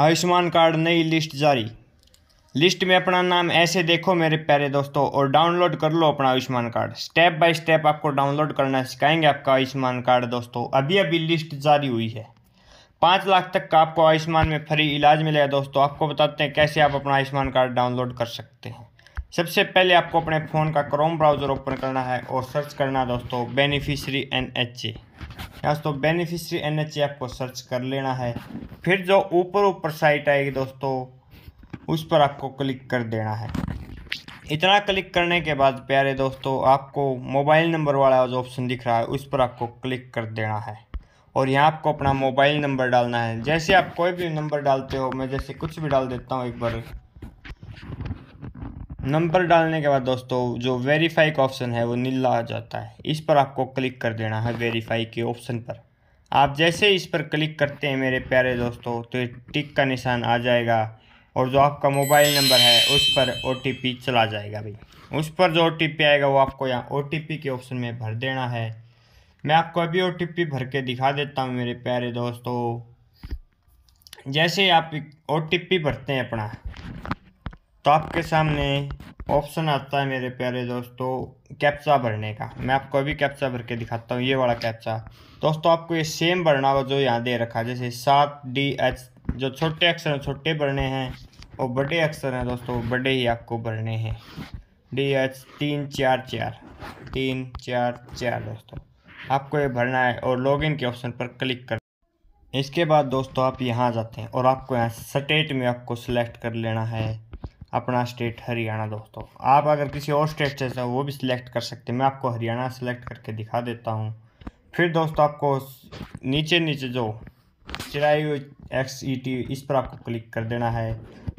Ayushman card नई list जारी। List में अपना नाम ऐसे देखो मेरे प्यारे दोस्तों और डाउनलोड कर लो अपना Ayushman card. Step by step आपको डाउनलोड करना सिखाएँगे आपका आयुष्मान कार्ड दोस्तों। अभी अभी लिस्ट जारी हुई है। पाँच लाख तक का आपको आयुष्मान में फ्री इलाज मिलेगा दोस्तों। आपको बताते हैं कैसे आप अपना आयुष्मान कार्ड डाउनलोड कर सकते हैं। सबसे पहले आपको अपने फ़ोन का क्रोम ब्राउज़र ओपन करना है और सर्च करना दोस्तों बेनिफिशरी एन एच ए दोस्तों बेनिफिशरी एन एच आपको सर्च कर लेना है। फिर जो ऊपर ऊपर साइट आएगी दोस्तों, उस पर आपको क्लिक कर देना है। इतना क्लिक करने के बाद प्यारे दोस्तों, आपको मोबाइल नंबर वाला जो ऑप्शन दिख रहा है, उस पर आपको क्लिक कर देना है। और यहाँ आपको अपना मोबाइल नंबर डालना है। जैसे आप कोई भी नंबर डालते हो, मैं जैसे कुछ भी डाल देता हूँ एक बार। नंबर डालने के बाद दोस्तों, जो वेरीफाई का ऑप्शन है वो नीला आ जाता है। इस पर आपको क्लिक कर देना है वेरीफाई के ऑप्शन पर। आप जैसे इस पर क्लिक करते हैं मेरे प्यारे दोस्तों तो टिक का निशान आ जाएगा और जो आपका मोबाइल नंबर है, उस पर ओटीपी चला जाएगा भाई। उस पर जो ओटीपी आएगा, वो आपको यहाँ ओ के ऑप्शन में भर देना है। मैं आपको अभी ओटीपी भर के दिखा देता हूँ मेरे प्यारे दोस्तों। जैसे आप ओटीपी भरते हैं अपना तो आपके सामने ऑप्शन आता है मेरे प्यारे दोस्तों कैप्चा भरने का। मैं आपको अभी कैप्चा भर के दिखाता हूँ, ये वाला कैप्चा दोस्तों, आपको ये सेम भरना होगा जो यहाँ दे रखा है, जैसे सात डी एच जो छोटे अक्षर हैं, छोटे भरने हैं, और बड़े अक्षर हैं दोस्तों, बड़े ही आपको भरने हैं। डी एच तीन चार चार, तीन चार चार दोस्तों। आपको ये भरना है और लॉगिन के ऑप्शन पर क्लिक कर इसके बाद दोस्तों आप यहाँ जाते हैं और आपको यहाँ स्टेट में आपको सिलेक्ट कर लेना है। अपना स्टेट हरियाणा दोस्तों। आप अगर किसी और स्टेट से वो भी सिलेक्ट कर सकते हैं। मैं आपको हरियाणा सेलेक्ट करके दिखा देता हूँ। फिर दोस्तों आपको नीचे नीचे जो चिराई एक्स ई टी इस पर आपको क्लिक कर देना है।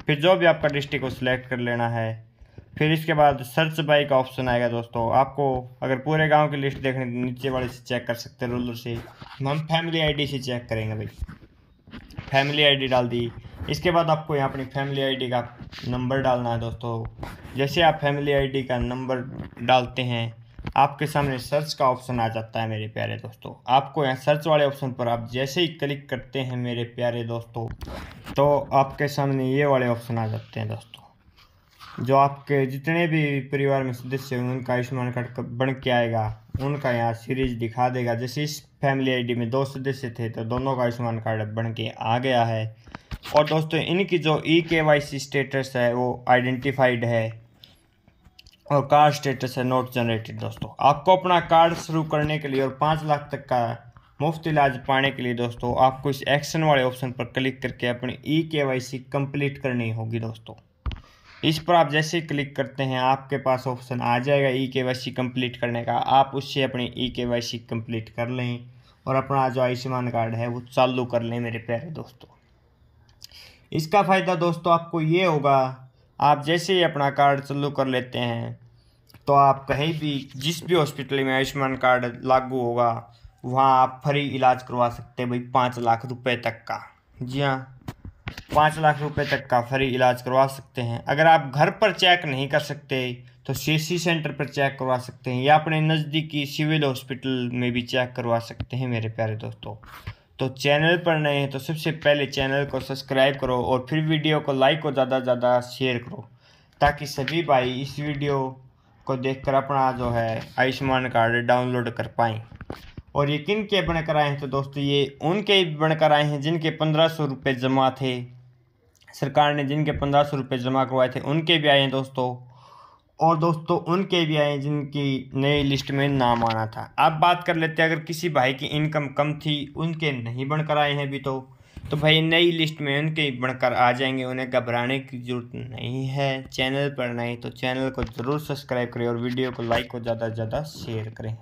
फिर जो भी आपका डिस्ट्रिक्ट को सिलेक्ट कर लेना है। फिर इसके बाद सर्च बाई का ऑप्शन आएगा दोस्तों। आपको अगर पूरे गाँव की लिस्ट देखनी तो नीचे वाले से चेक कर सकते हैं रूलर से। हम फैमिली आईडी से चेक करेंगे भाई। फैमिली आईडी डाल दी। इसके बाद आपको यहाँ अपनी फैमिली आईडी का नंबर डालना है दोस्तों। जैसे आप फैमिली आईडी का नंबर डालते हैं, आपके सामने सर्च का ऑप्शन आ जाता है मेरे प्यारे दोस्तों। आपको यहाँ सर्च वाले ऑप्शन पर आप जैसे ही क्लिक करते हैं मेरे प्यारे दोस्तों तो आपके सामने ये वाले ऑप्शन आ जाते हैं दोस्तों। जो आपके जितने भी परिवार में सदस्य हैं, उनका आयुष्मान कार्ड बन के आएगा, उनका यहाँ सीरीज़ दिखा देगा। जैसे इस फैमिली आईडी में दो सदस्य थे तो दोनों का आयुष्मान कार्ड बन के आ गया है। और दोस्तों, इनकी जो ई के वाई सी स्टेटस है, वो आइडेंटिफाइड है। और कार्ड स्टेटस है नोट जनरेटेड दोस्तों। आपको अपना कार्ड शुरू करने के लिए और पाँच लाख तक का मुफ़्त इलाज पाने के लिए, दोस्तों, आपको इस एक्शन वाले ऑप्शन पर क्लिक करके अपनी ई के वाई सी कंप्लीट करनी होगी, दोस्तों। इस पर आप जैसे क्लिक करते हैं, आपके पास ऑप्शन आ जाएगा ई के वाई सी कंप्लीट करने का। आप उससे अपनी ई के वाई सी कंप्लीट कर लें और अपना जो आयुष्मान कार्ड है, वो चालू कर लें मेरे प्यारे दोस्तों। इसका फ़ायदा दोस्तों आपको ये होगा, आप जैसे ही अपना कार्ड चालू कर लेते हैं तो आप कहीं भी, जिस भी हॉस्पिटल में आयुष्मान कार्ड लागू होगा, वहाँ आप फ्री इलाज करवा सकते हैं भाई पाँच लाख रुपए तक का। जी हाँ पाँच लाख रुपए तक का फ्री इलाज करवा सकते हैं। अगर आप घर पर चेक नहीं कर सकते तो सी सेंटर पर चेक करवा सकते हैं, या अपने नज़दीकी सिविल हॉस्पिटल में भी चेक करवा सकते हैं मेरे प्यारे दोस्तों। तो चैनल पर नए हैं तो सबसे पहले चैनल को सब्सक्राइब करो और फिर वीडियो को लाइक और ज़्यादा से ज़्यादा शेयर करो, ताकि सभी भाई इस वीडियो को देखकर अपना जो है आयुष्मान कार्ड डाउनलोड कर पाएँ। और ये किन के बनकर आए हैं तो दोस्तों ये उनके बनकर आए हैं जिनके पंद्रह सौ रुपये जमा थे। सरकार ने जिनके पंद्रह सौ रुपये जमा करवाए थे, उनके भी आए हैं दोस्तों। और दोस्तों उनके भी आए जिनकी नई लिस्ट में नाम आना था। अब बात कर लेते हैं, अगर किसी भाई की इनकम कम थी, उनके नहीं बढ़कर आए हैं अभी तो। तो भाई, नई लिस्ट में उनके बढ़कर आ जाएँगे, उन्हें घबराने की ज़रूरत नहीं है। चैनल पर नहीं तो चैनल को ज़रूर सब्सक्राइब करें और वीडियो को लाइक और ज़्यादा से ज़्यादा शेयर करें।